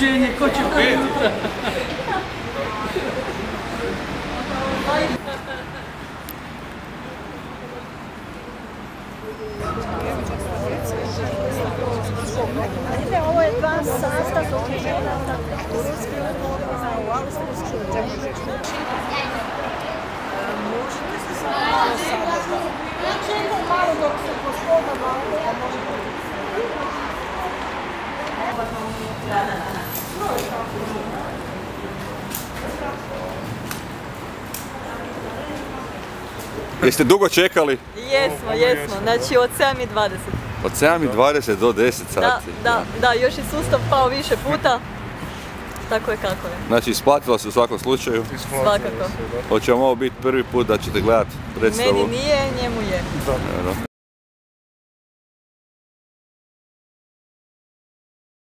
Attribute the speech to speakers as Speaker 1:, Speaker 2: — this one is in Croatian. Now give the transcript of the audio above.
Speaker 1: Doviđenje, ko će pet?
Speaker 2: Ovo je dva sasta dokumenata u
Speaker 3: Jeste dugo čekali?
Speaker 4: Jesmo, jesmo. Znači od 7.20.
Speaker 3: Od 7.20 do 10 sati.
Speaker 4: Da, da, da, još je sustav pao više puta. Tako je kako je.
Speaker 3: Znači isplatilo se u svakom slučaju.
Speaker 4: Svakako.
Speaker 3: Hoće vam ovo biti prvi put da ćete gledati predstavu.
Speaker 4: Meni nije, njemu je.
Speaker 3: Evo,